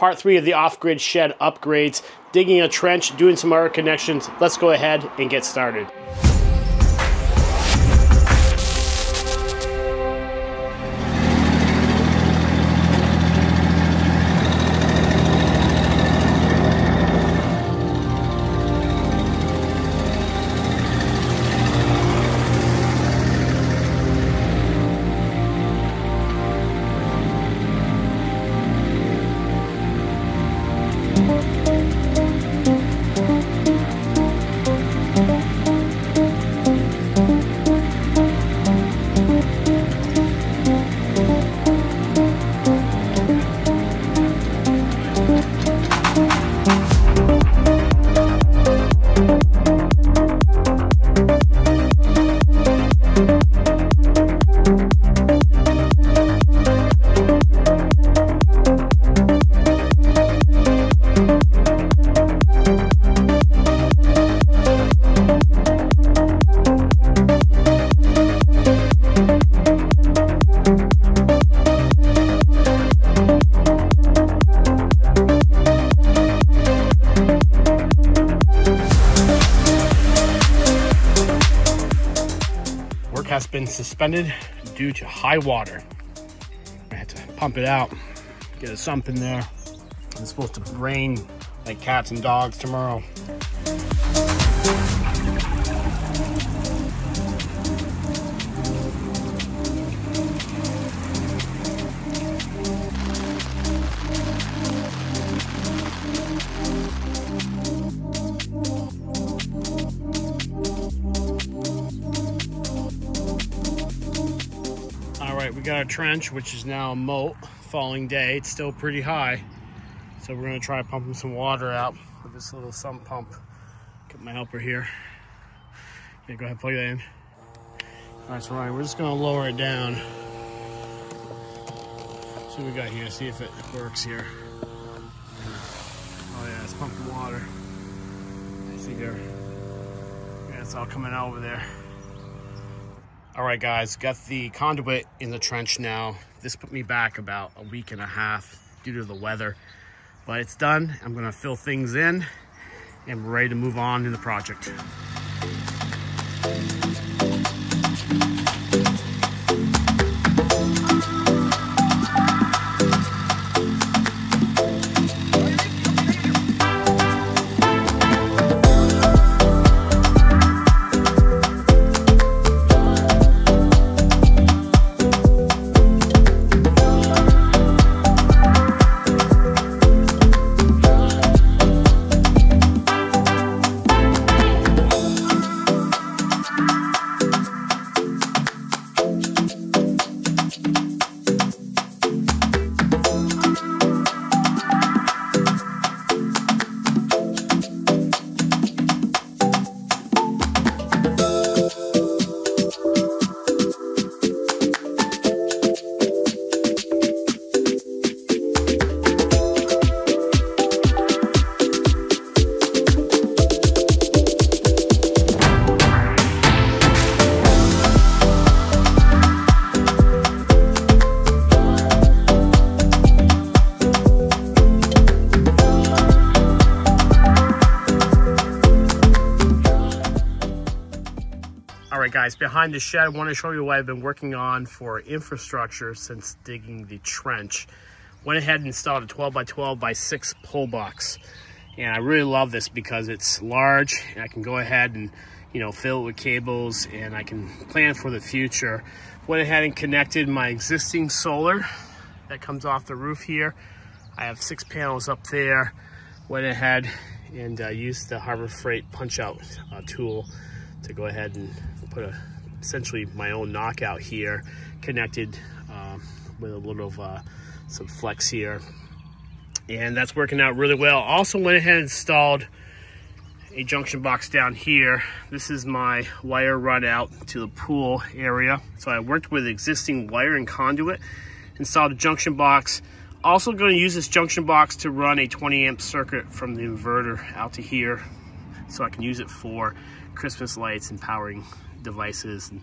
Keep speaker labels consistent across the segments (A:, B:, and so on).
A: part three of the off-grid shed upgrades, digging a trench, doing some wire connections. Let's go ahead and get started. Suspended due to high water. I had to pump it out, get a sump in there. It's supposed to rain like cats and dogs tomorrow. Our trench, which is now a moat, falling day. It's still pretty high. So we're gonna try pumping some water out with this little sump pump. Get my helper here. Yeah, go ahead, plug that in. All right, so Ryan, we're just gonna lower it down. See what we got here, see if it works here. Oh yeah, it's pumping water. See there. Yeah, it's all coming out over there. All right, guys, got the conduit in the trench now. This put me back about a week and a half due to the weather, but it's done. I'm gonna fill things in and we're ready to move on in the project. Behind the shed, I want to show you what I've been working on for infrastructure since digging the trench. Went ahead and installed a 12 by 12 by 6 pull box. And I really love this because it's large and I can go ahead and, you know, fill it with cables and I can plan for the future. Went ahead and connected my existing solar that comes off the roof here. I have six panels up there. Went ahead and uh, used the Harbor Freight punch out uh, tool to go ahead and put a, essentially my own knockout here connected uh, with a little of uh, some flex here. And that's working out really well. Also went ahead and installed a junction box down here. This is my wire run out to the pool area. So I worked with existing wire and conduit, installed a junction box. Also going to use this junction box to run a 20 amp circuit from the inverter out to here so I can use it for Christmas lights and powering devices and,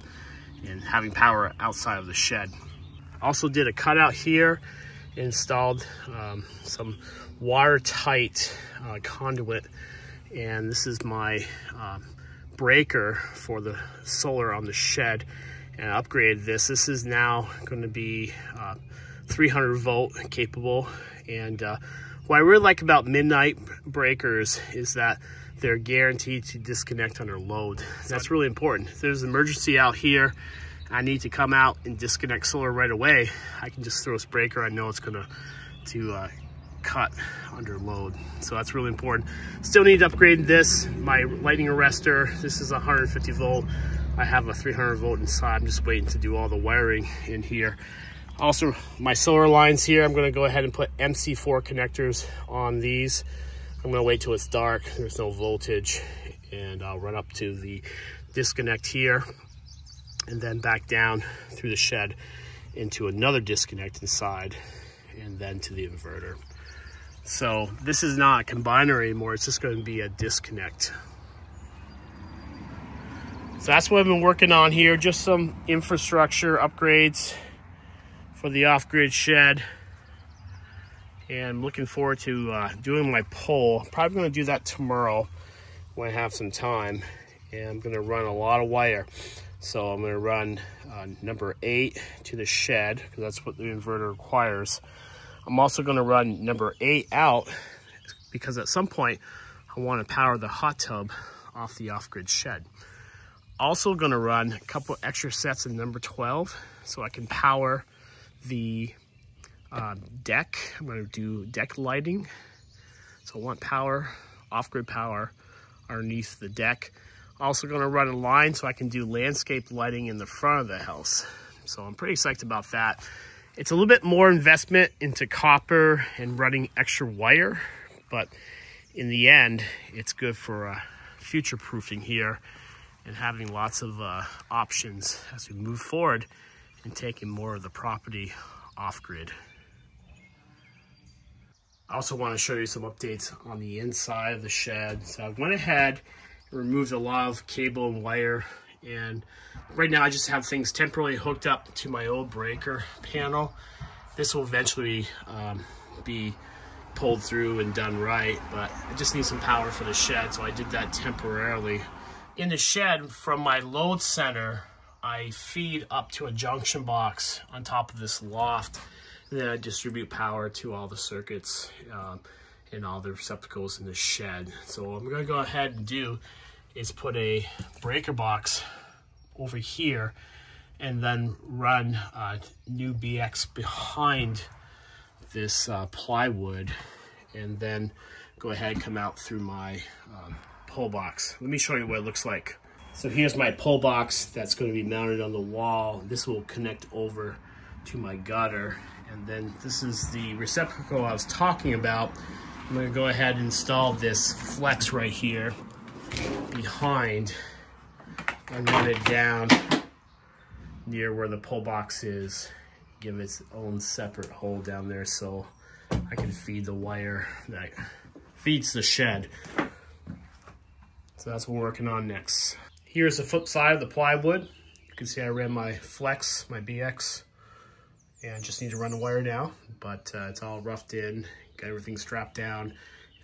A: and having power outside of the shed. Also did a cutout here installed um, some watertight uh, conduit and this is my uh, breaker for the solar on the shed and I upgraded this. This is now going to be uh, 300 volt capable and uh, what I really like about MidNite breakers is that they're guaranteed to disconnect under load. That's really important. If there's an emergency out here, I need to come out and disconnect solar right away, I can just throw this breaker. I know it's gonna to uh, cut under load. So that's really important. Still need to upgrade this, my lightning arrestor. This is 150 volt. I have a 300 volt inside. I'm just waiting to do all the wiring in here. Also, my solar lines here, I'm gonna go ahead and put MC4 connectors on these. I'm gonna wait till it's dark, there's no voltage, and I'll run up to the disconnect here, and then back down through the shed into another disconnect inside, and then to the inverter. So this is not a combiner anymore, it's just gonna be a disconnect. So that's what I've been working on here, just some infrastructure upgrades for the off-grid shed. And I'm looking forward to uh, doing my pole. Probably gonna do that tomorrow when I have some time. And I'm gonna run a lot of wire. So I'm gonna run uh, number eight to the shed, because that's what the inverter requires. I'm also gonna run number eight out, because at some point, I wanna power the hot tub off the off-grid shed. Also gonna run a couple extra sets of number 12, so I can power the uh, deck. I'm going to do deck lighting. So I want power, off-grid power underneath the deck. Also going to run a line so I can do landscape lighting in the front of the house. So I'm pretty excited about that. It's a little bit more investment into copper and running extra wire, but in the end, it's good for uh, future proofing here and having lots of uh, options as we move forward and taking more of the property off grid. I also want to show you some updates on the inside of the shed. So I went ahead and removed a lot of cable and wire and right now I just have things temporarily hooked up to my old breaker panel. This will eventually um, be pulled through and done right, but I just need some power for the shed, so I did that temporarily. In the shed from my load center, I feed up to a junction box on top of this loft. Then I distribute power to all the circuits um, and all the receptacles in the shed. So what I'm gonna go ahead and do is put a breaker box over here and then run uh, new BX behind this uh, plywood and then go ahead and come out through my um, pull box. Let me show you what it looks like. So here's my pull box that's going to be mounted on the wall. This will connect over to my gutter. And then this is the receptacle I was talking about. I'm to go ahead and install this flex right here behind and run it down near where the pull box is. Give it its own separate hole down there so I can feed the wire that feeds the shed. So that's what we're working on next. Here's the flip side of the plywood. You can see I ran my Flex, my BX, and just need to run the wire now, but uh, it's all roughed in, got everything strapped down.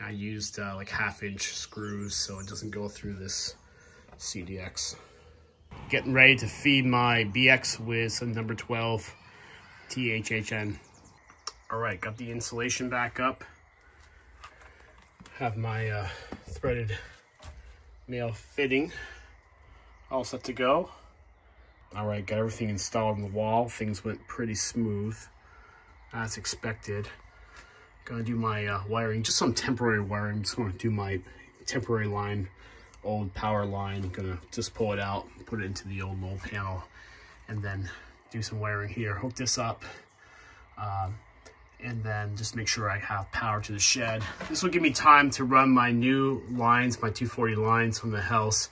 A: I used uh, like half inch screws so it doesn't go through this CDX. Getting ready to feed my BX with some number 12 THHN. All right, got the insulation back up. Have my uh, threaded male fitting all set to go. All right, got everything installed on the wall. Things went pretty smooth, as expected. Gonna do my uh, wiring, just some temporary wiring. Just gonna do my temporary line, old power line. gonna just pull it out, put it into the old low panel, and then do some wiring here. Hook this up, um, and then just make sure I have power to the shed. This will give me time to run my new lines, my 240 lines from the house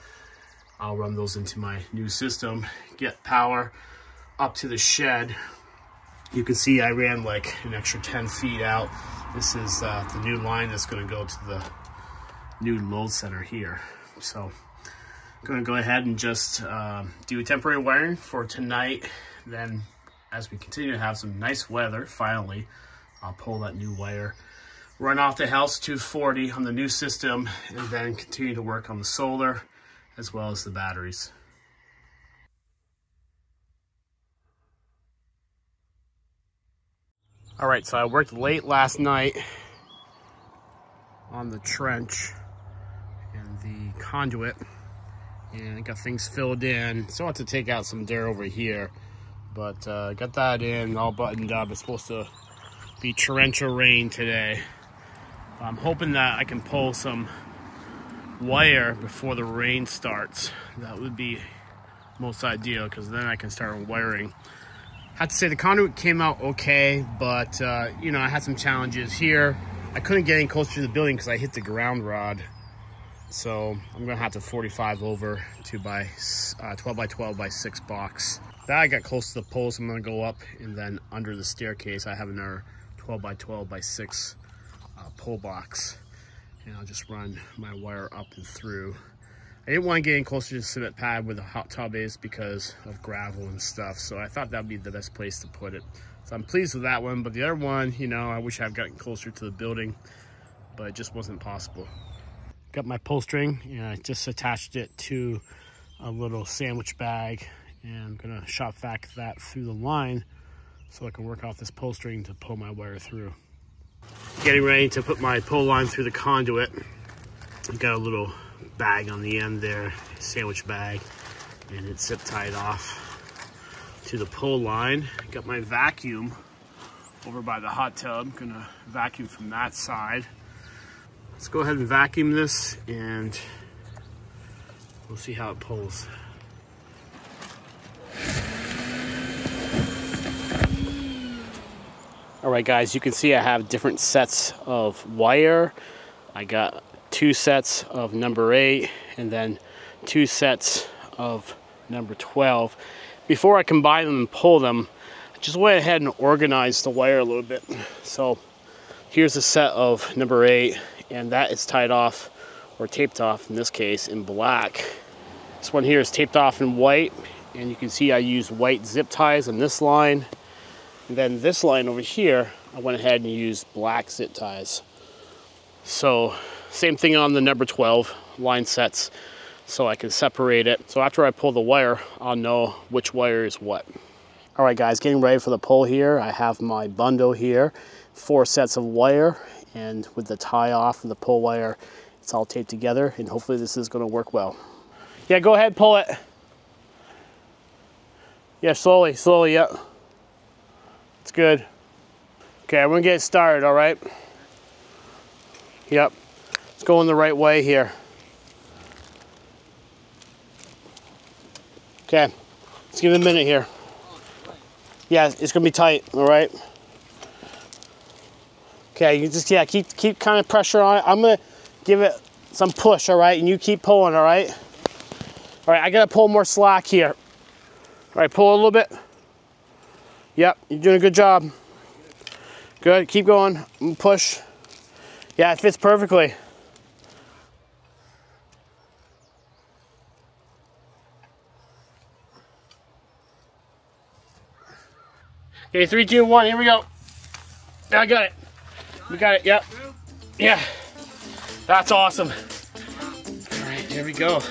A: I'll run those into my new system, get power up to the shed. You can see I ran like an extra 10 feet out. This is uh, the new line that's gonna go to the new load center here. So I'm gonna go ahead and just uh, do temporary wiring for tonight. Then as we continue to have some nice weather, finally, I'll pull that new wire, run off the house 240 on the new system, and then continue to work on the solar as well as the batteries. All right, so I worked late last night on the trench and the conduit and got things filled in. Still have to take out some dirt over here, but uh, got that in, all buttoned up. It's supposed to be torrential rain today. I'm hoping that I can pull some wire before the rain starts. That would be most ideal because then I can start wiring I have to say the conduit came out okay, but uh, you know, I had some challenges here. I couldn't get any closer to the building because I hit the ground rod. So I'm gonna have to 45 over to by uh, 12 by 12 by six box. That I got close to the post, I'm gonna go up and then under the staircase, I have another 12 by 12 by six uh, pull box. And I'll just run my wire up and through. I didn't want to get in closer to the cement pad where the hot tub is because of gravel and stuff. So I thought that would be the best place to put it. So I'm pleased with that one. But the other one, you know, I wish I'd gotten closer to the building, but it just wasn't possible. Got my pull string and I just attached it to a little sandwich bag. And I'm gonna shop vac that through the line so I can work off this pull string to pull my wire through. Getting ready to put my pull line through the conduit. I've got a little bag on the end there, sandwich bag, and it's zip tied off to the pull line. Got my vacuum over by the hot tub. Gonna vacuum from that side. Let's go ahead and vacuum this and we'll see how it pulls. All right, guys, you can see I have different sets of wire. I got two sets of number 8 and then two sets of number 12. Before I combine them and pull them, I just went ahead and organized the wire a little bit. So here's a set of number 8 and that is tied off or taped off in this case in black. This one here is taped off in white and you can see I used white zip ties on this line. And then this line over here, I went ahead and used black zip ties. So same thing on the number 12 line sets so I can separate it. So after I pull the wire, I'll know which wire is what. All right guys, getting ready for the pull here. I have my bundle here, four sets of wire and with the tie off and the pull wire, it's all taped together and hopefully this is gonna work well. Yeah, go ahead, pull it. Yeah, slowly, slowly, yeah. It's good. Okay, I'm gonna get started, all right? Yep. It's going the right way here. Okay, let's give it a minute here. Yeah, it's gonna be tight, all right? Okay, you just, yeah, keep, keep kind of pressure on it. I'm gonna give it some push, all right? And you keep pulling, all right? All right, I gotta pull more slack here. All right, pull a little bit. Yep, you're doing a good job. Good, keep going, push. Yeah, it fits perfectly. Okay, three, two, one, here we go. I got it. We got it, yep. Yeah. That's awesome. All right, here we go.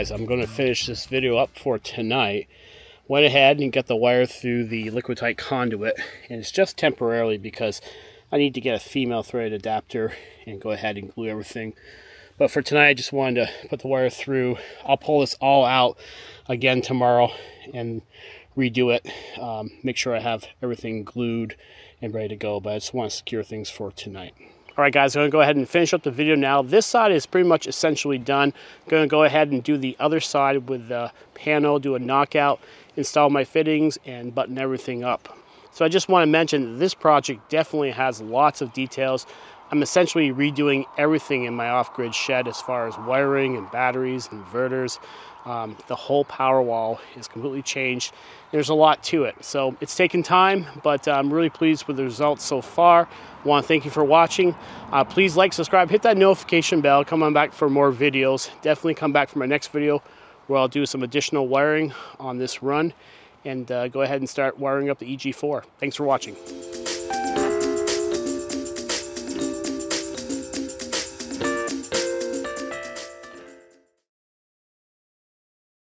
A: Guys, I'm going to finish this video up for tonight. Went ahead and got the wire through the Liquatite conduit, and it's just temporarily because I need to get a female threaded adapter and go ahead and glue everything But for tonight, I just wanted to put the wire through. I'll pull this all out again tomorrow and redo it. Um, make sure I have everything glued and ready to go. But I just want to secure things for tonight. All right, guys, I'm gonna go ahead and finish up the video now. This side is pretty much essentially done. I'm gonna go ahead and do the other side with the panel, do a knockout, install my fittings, and button everything up. So I just wanna mention this project definitely has lots of details. I'm essentially redoing everything in my off-grid shed as far as wiring and batteries, inverters. Um, the whole power wall is completely changed. There's a lot to it. So it's taken time, but I'm really pleased with the results so far. want to thank you for watching. Uh, please like, subscribe, hit that notification bell. Come on back for more videos. Definitely come back for my next video where I'll do some additional wiring on this run and uh, go ahead and start wiring up the EG4. Thanks for watching.